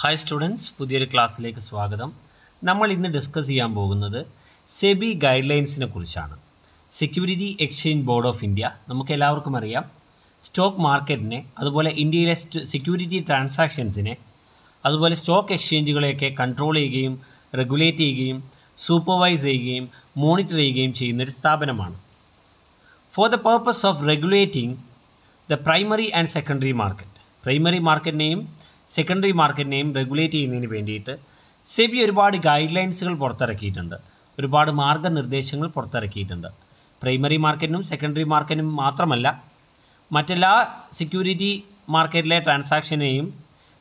Hi students പുതിയൊരു ക്ലാസ്സിലേക്ക് സ്വാഗതം. നമ്മൾ ഇന്ന് ഡിസ്കസ് ചെയ്യാൻ പോകുന്നത് സെബി ഗൈഡ് ലൈൻസിനെ കുറിച്ചാണ്. Security exchange board of India നമുക്ക് എല്ലാവർക്കും അറിയാം. സ്റ്റോക്ക് മാർക്കറ്റിനെ അതുപോലെ ഇന്ത്യയിലെ സെക്യൂരിറ്റി ട്രാൻസാക്ഷൻസിനെ അതുപോലെ സ്റ്റോക്ക് എക്സ്ചേഞ്ചുകളെയൊക്കെ കൺട്രോൾ ചെയ്യുകയും റെഗുലേറ്റ് ചെയ്യുകയും സൂപ്പർവൈസ് ചെയ്യുകയും മോണിറ്റർ ചെയ്യുകയും ചെയ്യുന്ന ഒരു സ്ഥാപനമാണ്. For the purpose of regulating the primary and secondary market primary മാർക്കറ്റിനെയും secondary മാർക്കറ്റിനെയും റെഗുലേറ്റ് ചെയ്യുന്നതിന് വേണ്ടിയിട്ട് സെബി ഒരുപാട് ഗൈഡ് ലൈൻസുകൾ പുറത്തിറക്കിയിട്ടുണ്ട്. ഒരുപാട് മാർഗനിർദ്ദേശങ്ങൾ പുറത്തിറക്കിയിട്ടുണ്ട്. പ്രൈമറി മാർക്കറ്റിനും സെക്കൻഡറി മാർക്കറ്റിനും മാത്രമല്ല മറ്റെല്ലാ സെക്യൂരിറ്റി മാർക്കറ്റിലെ ട്രാൻസാക്ഷനെയും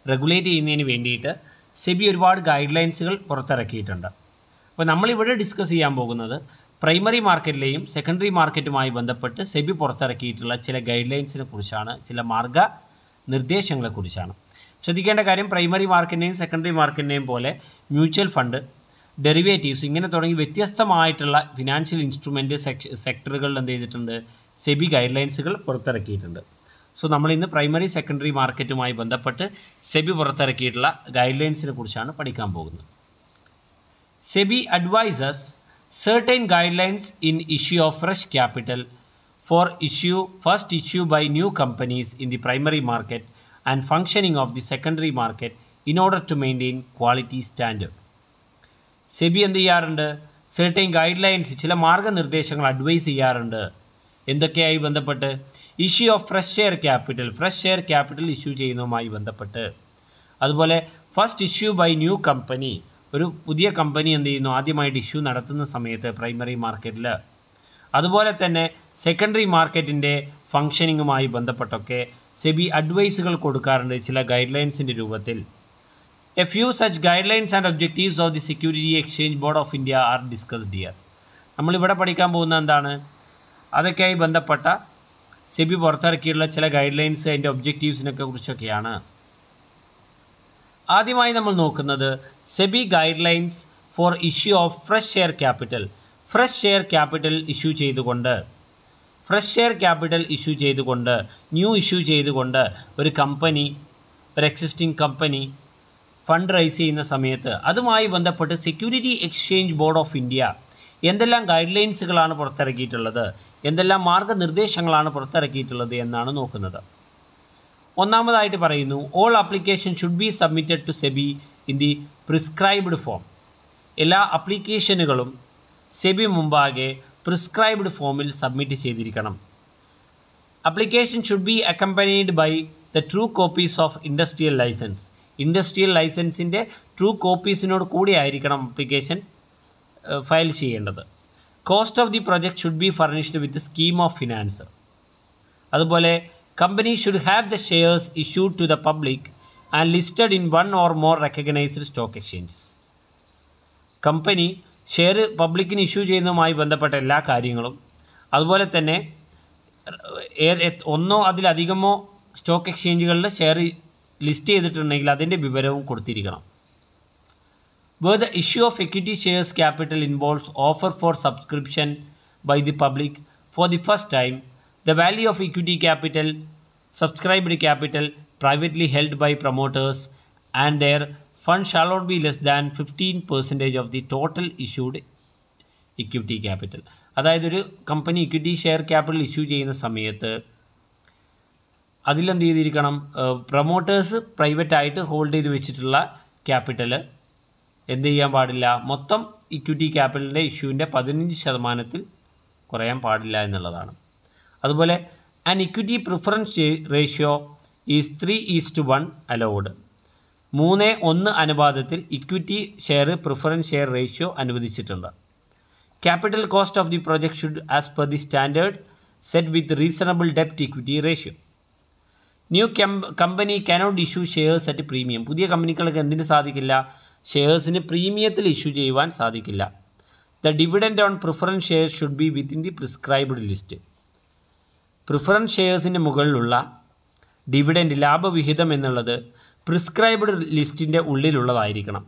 റെഗുലേറ്റ് ചെയ്യുന്നതിന് വേണ്ടിയിട്ട് സെബി ഒരുപാട് ഗൈഡ് ലൈൻസുകൾ പുറത്തിറക്കിയിട്ടുണ്ട്. അപ്പോൾ നമ്മളിവിടെ ഡിസ്കസ് ചെയ്യാൻ പോകുന്നത് പ്രൈമറി മാർക്കറ്റിലെയും സെക്കൻഡറി മാർക്കറ്റുമായി ബന്ധപ്പെട്ട് സെബി പുറത്തിറക്കിയിട്ടുള്ള ചില ഗൈഡ് ലൈൻസിനെ കുറിച്ചാണ് ചില മാർഗ നിർദ്ദേശങ്ങളെക്കുറിച്ചാണ് ശ്രദ്ധിക്കേണ്ട കാര്യം പ്രൈമറി മാർക്കിന്റെയും സെക്കൻഡറി മാർക്കിന്റെയും പോലെ മ്യൂച്വൽ ഫണ്ട് ഡെറിവേറ്റീവ്സ് ഇങ്ങനെ തുടങ്ങി വ്യത്യസ്തമായിട്ടുള്ള ഫിനാൻഷ്യൽ ഇൻസ്ട്രുമെന്റ് സെക്ടറുകളിൽ എന്ത് ചെയ്തിട്ടുണ്ട്? സെബി ഗൈഡ് ലൈൻസുകൾ പുറത്തിറക്കിയിട്ടുണ്ട്. സോ നമ്മൾ ഇന്ന് പ്രൈമറി സെക്കൻഡറി മാർക്കറ്റുമായി ബന്ധപ്പെട്ട് സെബി പുറത്തിറക്കിയിട്ടുള്ള ഗൈഡ് ലൈൻസിനെ കുറിച്ചാണ് പഠിക്കാൻ പോകുന്നത്. SEBI advises certain guidelines in issue of fresh capital for issue first issue by new companies in the primary market. And functioning of the secondary market in order to maintain quality standard. SEBI എന്ത് ചെയ്യാറുണ്ട്? Certain guide lines ചില മാർഗനിർദ്ദേശങ്ങൾ advice ചെയ്യാറുണ്ട്. എന്തൊക്കെയായി ബന്ധപ്പെട്ട്? Issue of fresh share capital fresh share capital issue ചെയ്യുന്നതുമായി ബന്ധപ്പെട്ട്. അതുപോലെ first issue by new company ഒരു പുതിയ കമ്പനി എന്ത് ചെയ്യുന്നു? ആദ്യമായിട്ട് ഇഷ്യൂ നടത്തുന്ന സമയത്ത് പ്രൈമറി മാർക്കറ്റിൽ അതുപോലെ തന്നെ സെക്കൻഡറി മാർക്കറ്റിന്റെ ഫങ്ഷനിങ്ങുമായി ബന്ധപ്പെട്ടൊക്കെ സെബി അഡ്വൈസുകൾ കൊടുക്കാറുണ്ട് ചില ഗൈഡ് ലൈൻസിന്റെ രൂപത്തിൽ. A few such guidelines and objectives of the security exchange board of India are discussed dear നമ്മളിവിടെ പഠിക്കാൻ പോകുന്ന എന്താണ്? അതൊക്കെയായി ബന്ധപ്പെട്ട സെബി പുറത്തിറക്കിയുള്ള ചില ഗൈഡ് ലൈൻസ് അതിന്റെ ഒബ്ജക്റ്റീവ്സിനൊക്കെ കുറിച്ചൊക്കെയാണ്. ആദ്യമായി നമ്മൾ നോക്കുന്നത് SEBI guidelines for issue of fresh share capital fresh share capital issue ചെയ്തുകൊണ്ട്. ഫ്രഷ് ഷെയർ ക്യാപിറ്റൽ ഇഷ്യൂ ചെയ്തുകൊണ്ട് ന്യൂ ഇഷ്യൂ ചെയ്തുകൊണ്ട് ഒരു കമ്പനി ഒരു എക്സിസ്റ്റിംഗ് കമ്പനി ഫണ്ട് റൈസ് ചെയ്യുന്ന സമയത്ത് അതുമായി ബന്ധപ്പെട്ട് security exchange board of India എന്തെല്ലാം ഗൈഡ് ലൈൻസുകളാണ് പുറത്തിറക്കിയിട്ടുള്ളത് എന്തെല്ലാം മാർഗനിർദ്ദേശങ്ങളാണ് പുറത്തിറക്കിയിട്ടുള്ളത് എന്നാണ് നോക്കുന്നത്. ഒന്നാമതായിട്ട് പറയുന്നു all application should be submitted to SEBI in the prescribed form എല്ലാ അപ്ലിക്കേഷനുകളും സെബി മുമ്പാകെ പ്രിസ്ക്രൈബ്ഡ് ഫോമിൽ സബ്മിറ്റ് ചെയ്തിരിക്കണം. Application should be accompanied by the true copies of industrial licence industrial ലൈസൻസിന്റെ true കോപ്പീസിനോട് കൂടി ആയിരിക്കണം അപ്ലിക്കേഷൻ ഫയൽ ചെയ്യേണ്ടത്. Cost of the project should be furnished with scheme of finance അതുപോലെ company should have the shares issued to the public and listed in one or more recognised stock exchanges company share പബ്ലിക്കിന് issue ചെയ്യുന്നതുമായി ബന്ധപ്പെട്ട എല്ലാ കാര്യങ്ങളും. അതുപോലെ തന്നെ ഒന്നോ അതിലധികമോ സ്റ്റോക്ക് എക്സ്ചേഞ്ചുകളിൽ ഷെയർ ലിസ്റ്റ് ചെയ്തിട്ടുണ്ടെങ്കിൽ അതിന്റെ വിവരവും കൊടുത്തിരിക്കണം. Where the issue of equity shares capital involves offer for subscription by the public for the first time the value of equity capital subscribed capital privately held by promoters and their fund shall not be less than 15 percentage of the total issued equity capital അതായത് ഒരു company equity share capital issue ചെയ്യുന്ന സമയത്ത് അതിലെന്ത് ചെയ്തിരിക്കണം? Promoters പ്രൈവറ്റായിട്ട് hold ചെയ്ത് വെച്ചിട്ടുള്ള capital എന്ത് ചെയ്യാൻ പാടില്ല? മൊത്തം ഇക്വിറ്റി ക്യാപിറ്റലിന്റെ ഇഷ്യൂവിന്റെ പതിനഞ്ച് ശതമാനത്തിൽ കുറയാൻ പാടില്ല എന്നുള്ളതാണ്. അതുപോലെ an equity preference ratio is three is to one allowed മൂന്ന് ഒന്ന് അനുപാതത്തിൽ equity share preference share ratio അനുവദിച്ചിട്ടുണ്ട്. Capital cost of the project should as per the standard set with reasonable ഡെപ്റ്റ് equity ratio new company cannot issue shares at premium പുതിയ കമ്പനികൾക്ക് എന്തിനു സാധിക്കില്ല? ഷെയർസിന് പ്രീമിയത്തിൽ ഇഷ്യൂ ചെയ്യുവാൻ സാധിക്കില്ല. The dividend on preference share should be within the prescribed list preference ഷെയർസിന്റെ മുകളിലുള്ള dividend ലാഭവിഹിതം എന്നുള്ളത് പ്രിസ്ക്രൈബ്ഡ് ലിസ്റ്റിന്റെ ഉള്ളിലുള്ളതായിരിക്കണം.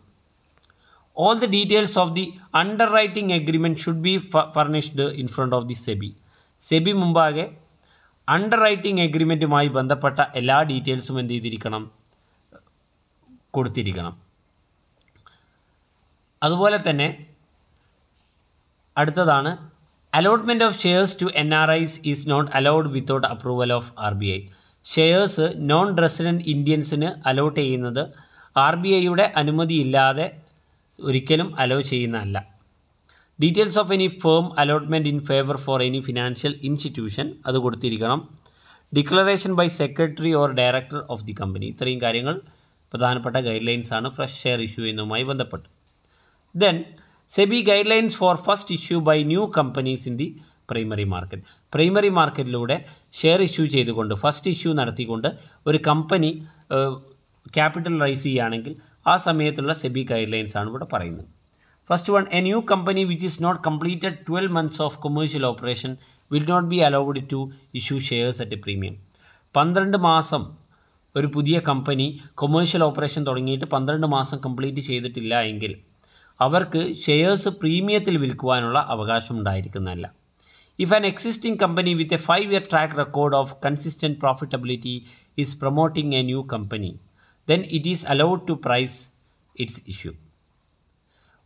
All the details of the underwriting agreement should be furnished in front of the SEBI SEBI മുമ്പാകെ under writing എഗ്രിമെന്റുമായി ബന്ധപ്പെട്ട എല്ലാ ഡീറ്റെയിൽസും എന്ത് ചെയ്തിരിക്കണം? കൊടുത്തിരിക്കണം. അതുപോലെ തന്നെ അടുത്തതാണ് allotment of shares to N R Is is not allowed without approval of R B I shares non resident ഇന്ത്യൻസിന് allot ചെയ്യുന്നത് ആർ ബി ഐയുടെ അനുമതിയില്ലാതെ ഒരിക്കലും അലോ ചെയ്യുന്നതല്ല. Details of any firm allotment in favour for any financial institution അത് കൊടുത്തിരിക്കണം. Declaration by secretary or director of the company ഇത്രയും കാര്യങ്ങൾ പ്രധാനപ്പെട്ട guidelines ആണ്. ഫ്രഷ് ഷെയർ ഇഷ്യൂ എന്നുമായി ബന്ധപ്പെട്ട്. Then SEBI guidelines for first issue by new companies in the primary market primary മാർക്കറ്റിലൂടെ share issue ചെയ്തുകൊണ്ട് first issue നടത്തിക്കൊണ്ട് ഒരു company capital rice ചെയ്യുകയാണെങ്കിൽ ആ സമയത്തുള്ള സെബി ഗൈഡ് ലൈൻസ് ആണ് ഇവിടെ പറയുന്നത്. First one a new company which is not completed twelve months of commercial operation will not be allowed to issue shares at premium പന്ത്രണ്ട് മാസം ഒരു പുതിയ കമ്പനി കൊമേഴ്ഷ്യൽ ഓപ്പറേഷൻ തുടങ്ങിയിട്ട് പന്ത്രണ്ട് മാസം കംപ്ലീറ്റ് ചെയ്തിട്ടില്ല എങ്കിൽ അവർക്ക് ഷെയർസ് പ്രീമിയത്തിൽ വിൽക്കുവാനുള്ള അവകാശം ഉണ്ടായിരിക്കുന്നതല്ല. If an existing company with a five year track record of consistent profitability is promoting a new company, then it is allowed to price its issue.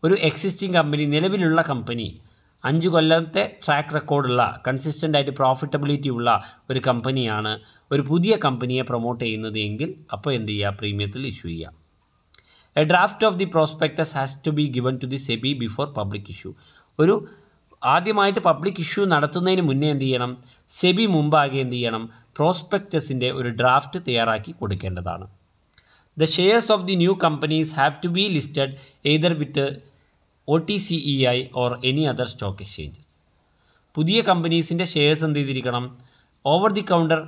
ഒരു എക്സിസ്റ്റിംഗ് കമ്പനി നിലവിലുള്ള കമ്പനി അഞ്ച് കൊല്ലത്തെ ട്രാക്ക് റെക്കോർഡുള്ള consistent ആയിട്ട് profitability ഉള്ള ഒരു കമ്പനിയാണ് ഒരു പുതിയ കമ്പനിയെ പ്രൊമോട്ട് ചെയ്യുന്നത് എങ്കിൽ അപ്പോൾ എന്ത് ചെയ്യുക? പ്രീമിയത്തിൽ ഇഷ്യൂ ചെയ്യാം a draft of the prospectus has to be given to the SEBI before public issue ഒരു ആദ്യമായിട്ട് പബ്ലിക് ഇഷ്യൂ നടത്തുന്നതിന് മുന്നേ എന്ത് ചെയ്യണം? സെബി മുമ്പാകെ എന്ത് ചെയ്യണം? പ്രോസ്പെക്റ്റസിന്റെ ഒരു ഡ്രാഫ്റ്റ് തയ്യാറാക്കി കൊടുക്കേണ്ടതാണ്. The shares of the new companies have to be listed either with O T C E I or any other stock exchanges പുതിയ കമ്പനീസിന്റെ ഷെയർസ് എന്ത് ചെയ്തിരിക്കണം? Over the counter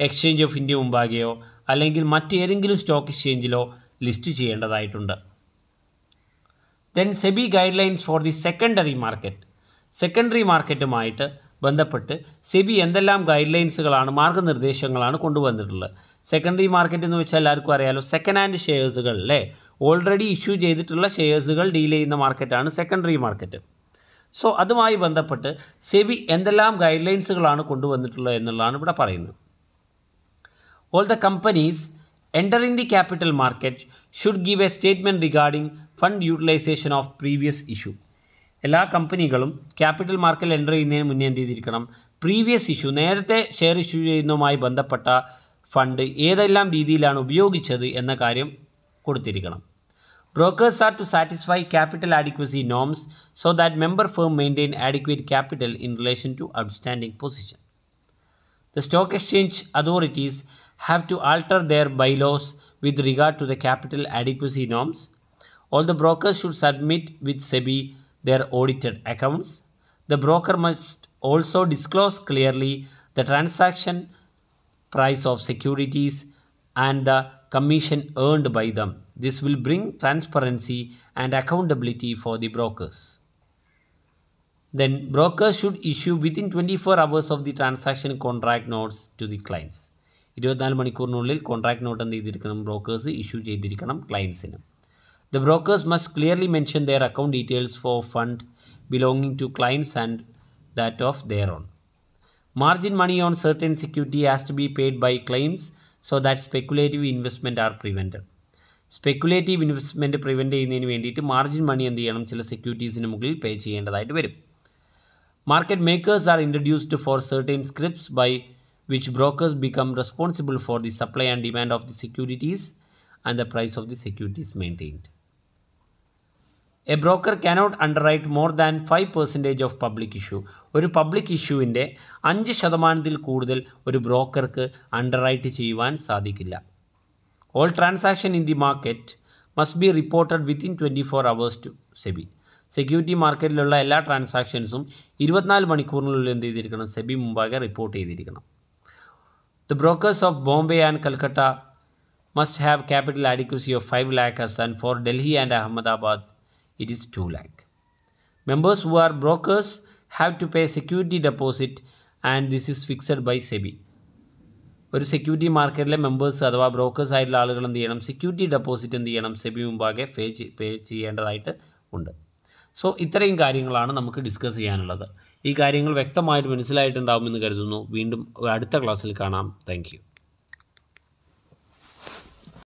exchange of India മുമ്പാകെയോ അല്ലെങ്കിൽ മറ്റേതെങ്കിലും സ്റ്റോക്ക് എക്സ്ചേഞ്ചിലോ list ചെയ്യേണ്ടതായിട്ടുണ്ട്. Then SEBI guidelines for the secondary market secondary മാർക്കറ്റുമായിട്ട് ബന്ധപ്പെട്ട് SEBI എന്തെല്ലാം ഗൈഡ് ലൈൻസുകളാണ് മാർഗനിർദ്ദേശങ്ങളാണ് കൊണ്ടുവന്നിട്ടുള്ളത്. സെക്കൻഡറി മാർക്കറ്റ് എന്ന് വെച്ചാൽ എല്ലാവർക്കും അറിയാലോ സെക്കൻഡ് ഹാൻഡ് ഷെയർസുകൾ അല്ലേ? ഓൾറെഡി ഇഷ്യൂ ചെയ്തിട്ടുള്ള ഷെയർസുകൾ ഡീൽ ചെയ്യുന്ന മാർക്കറ്റാണ് സെക്കൻഡറി മാർക്കറ്റ് സോ അതുമായി ബന്ധപ്പെട്ട് സെബി എന്തെല്ലാം ഗൈഡ് ലൈൻസുകളാണ് കൊണ്ടുവന്നിട്ടുള്ളത് എന്നുള്ളതാണ് ഇവിടെ പറയുന്നത്. All the companies enter in the capital market should give a statement regarding fund utilisation of previous issue. എല്ലാ കമ്പനികളും ക്യാപിറ്റൽ മാർക്കറ്റിൽ എന്റർ ചെയ്യുന്നതിന് മുന്നേ എന്ത് ചെയ്തിരിക്കണം? പ്രീവിയസ് ഇഷ്യൂ നേരത്തെ ഷെയർ ഇഷ്യൂ ചെയ്യുന്നതുമായി ബന്ധപ്പെട്ട ഫണ്ട് ഏതെല്ലാം രീതിയിലാണ് ഉപയോഗിച്ചത് എന്ന കാര്യം കൊടുത്തിരിക്കണം. Brokers are to satisfy capital adequacy norms so that member firm maintain adequate capital in relation to outstanding position. The stock exchange authorities have to alter their bylaws with regard to the capital adequacy norms. All the brokers should submit with SEBI their audited accounts. The broker must also disclose clearly the transaction price of securities and the commission earned by them. This will bring transparency and accountability for the brokers. Then brokers should issue within 24 hours of the transaction contract notes to the clients. ഇരുപത്തിനാല് മണിക്കൂറിനുള്ളിൽ contract not എന്ത് ചെയ്തിരിക്കണം brokers issue ചെയ്തിരിക്കണം ക്ലയൻസിന് the brokers must clearly mention their account details for fund belonging to clients and that of their own margin money on certain security has to be paid by claims so that speculative investment are prevented. Speculative investment prevent ചെയ്യുന്നതിന് വേണ്ടിയിട്ട് margin money എന്ത് ചെയ്യണം ചില സെക്യൂരിറ്റീസിന് മുകളിൽ pay ചെയ്യേണ്ടതായിട്ട് വരും market makers are introduced for certain scripts by which brokers become responsible for the supply and demand of the securities and the price of the securities maintained. A broker cannot underwrite more than five percentage of public issue ഒരു public ഇഷ്യൂവിന്റെ അഞ്ച് ശതമാനത്തിൽ കൂടുതൽ ഒരു ബ്രോക്കർക്ക് underwrite ചെയ്യുവാൻ സാധിക്കില്ല. All transaction in the market must be reported within twenty four hours to SEBI security മാർക്കറ്റിലുള്ള എല്ലാ ട്രാൻസാക്ഷൻസും ഇരുപത്തിനാല് മണിക്കൂറിനുള്ളിൽ എന്ത് ചെയ്തിരിക്കണം? സെബി മുമ്പാകെ റിപ്പോർട്ട് ചെയ്തിരിക്കണം. The brokers of Bombay and Calcutta must have capital of 5 lakh as and for Delhi and Ahmedabad it is 2 lakh. Members who are brokers have to pay security deposit and this is fixed by SEBI. ഒരു security മാർക്കറ്റിലെ members അഥവാ brokers ആയിട്ടുള്ള ആളുകൾ എന്ത് ചെയ്യണം? Security deposit എന്ത് ചെയ്യണം? സെബി മുമ്പാകെ പേ പേ ചെയ്യേണ്ടതായിട്ട് ഉണ്ട്. സോ ഇത്രയും കാര്യങ്ങളാണ് നമുക്ക് ഡിസ്കസ് ചെയ്യാനുള്ളത്. ഈ കാര്യങ്ങൾ വ്യക്തമായിട്ട് മനസ്സിലായിട്ടുണ്ടാവുമെന്ന് കരുതുന്നു. വീണ്ടും അടുത്ത ക്ലാസ്സിൽ കാണാം. താങ്ക്